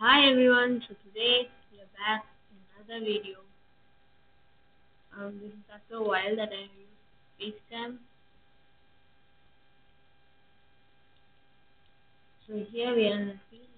Hi everyone, so today we are back in another video. Um, this is after a while that I use FaceTime. So here we are in a really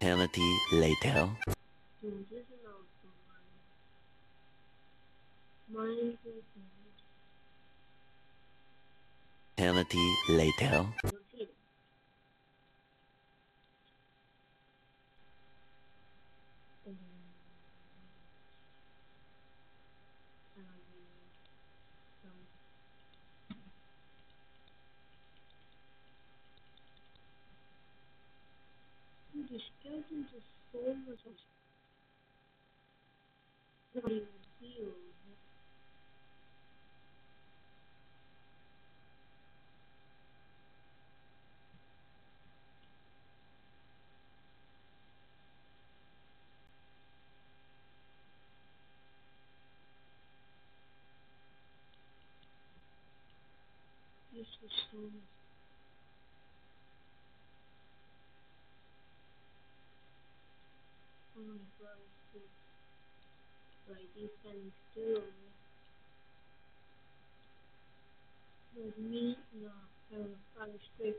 Eternity later. Eternity later. don't see it. Um, um, Dude, the skeletons are so much not even healed. So. Oh. Right, these can still. With me, no, I have five straight.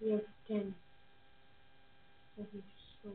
We have ten. That is so.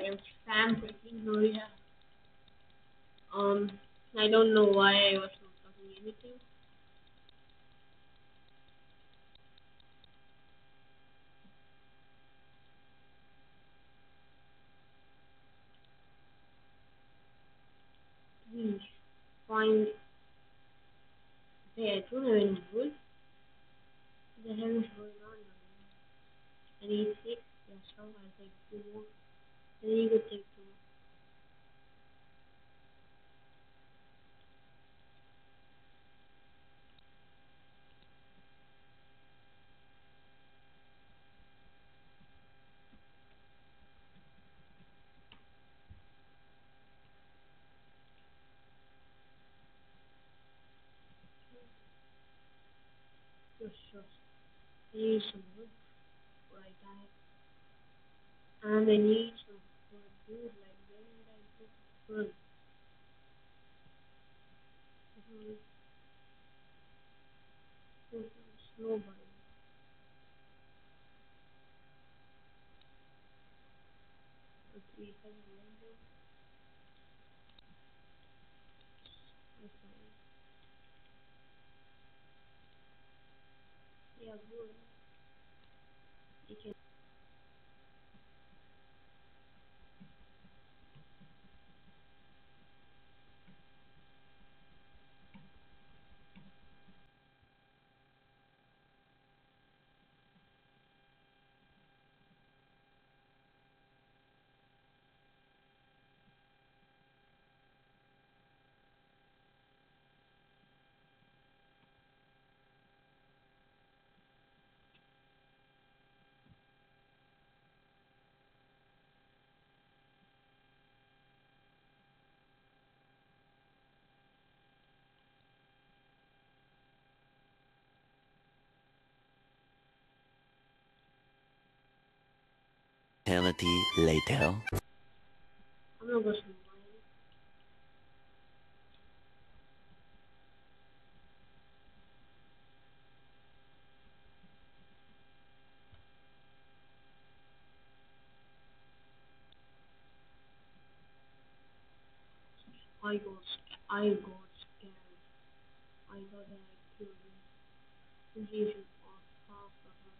Spam clicking over here. Um, I don't know why I was not talking anything. Please find. Hey, I don't have any wood. The hell is going on? I need six. Yeah, so I'll take two more. Just, just. I need some before And I need some wood, dude. Like, where did I put wood? Mhm. There's nobody. Okay, if I remember. Okay. are good. You can Eternity later. I'm go. I got sc- I got scared. I got that I killed Jesus on half of her.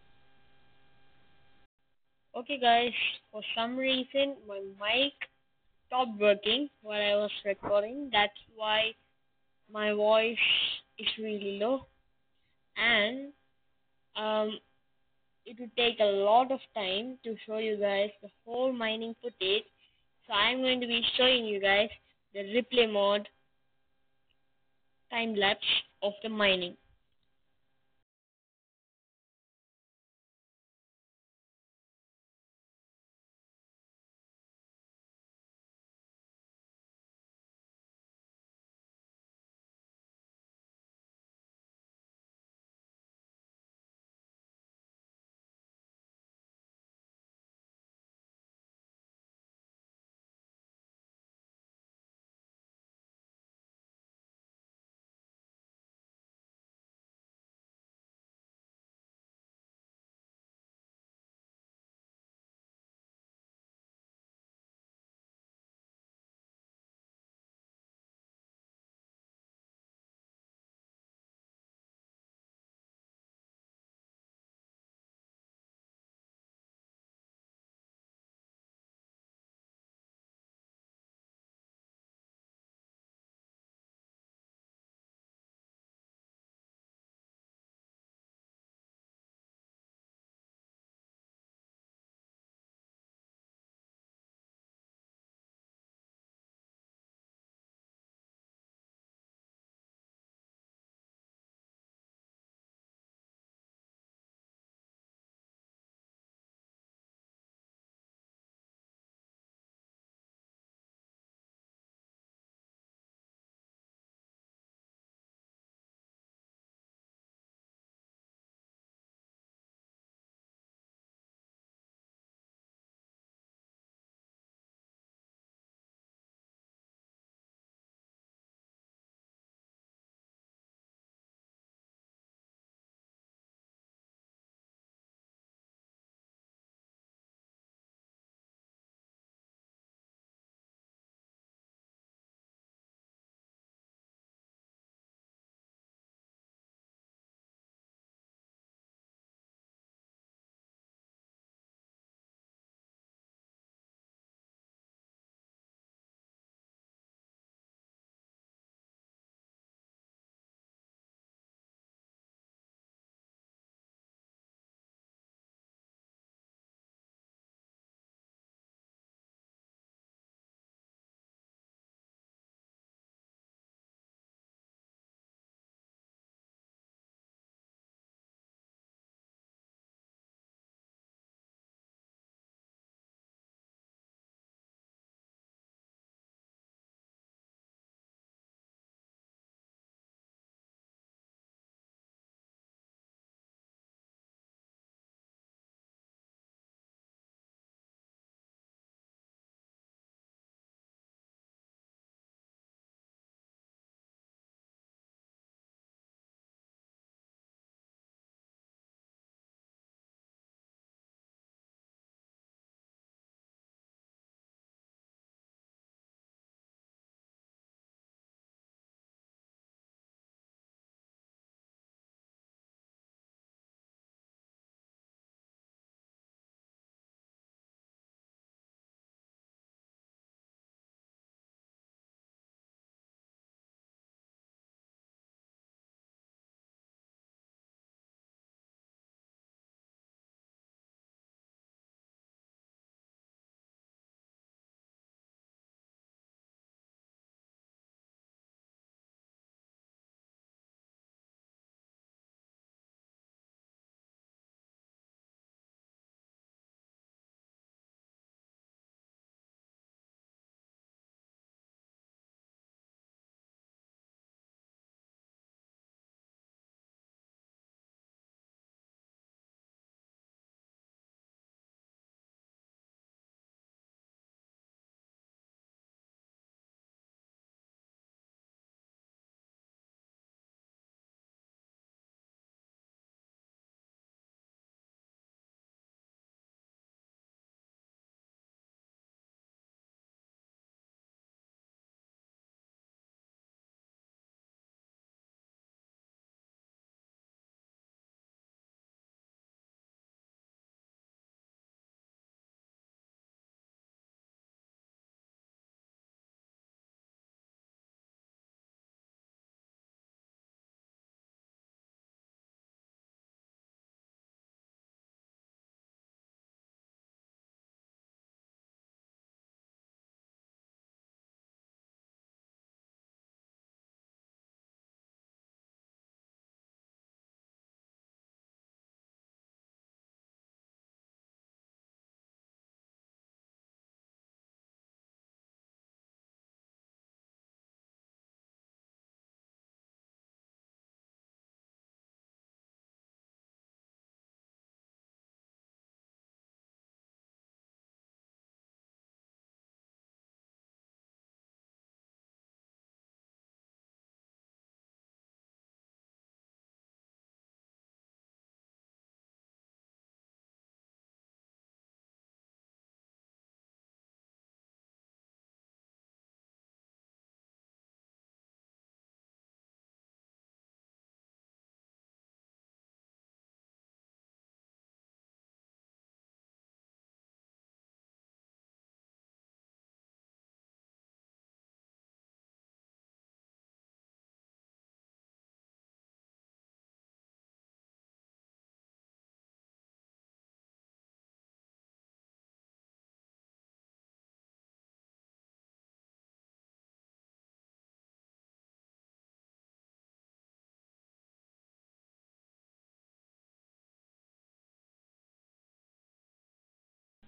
Okay guys, for some reason my mic stopped working while I was recording. That's why my voice is really low. And um it would take a lot of time to show you guys the whole mining footage. So I'm going to be showing you guys the replay mode time lapse of the mining.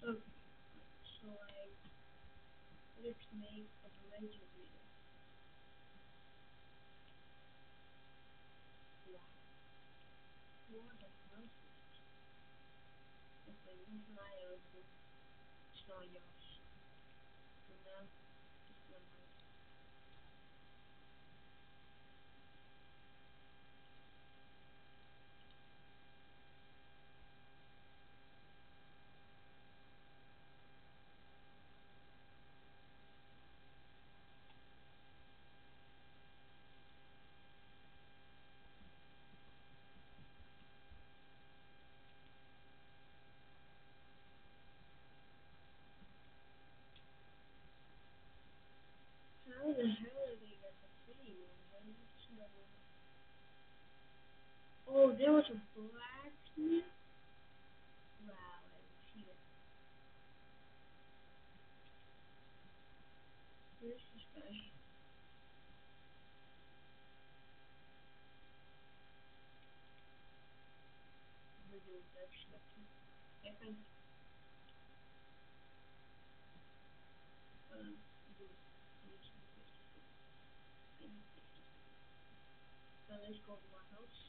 So, so I let's make a blanket reader. Wow. Wow, that's nonsense. It's a it's not yours. So now, called Warhouse.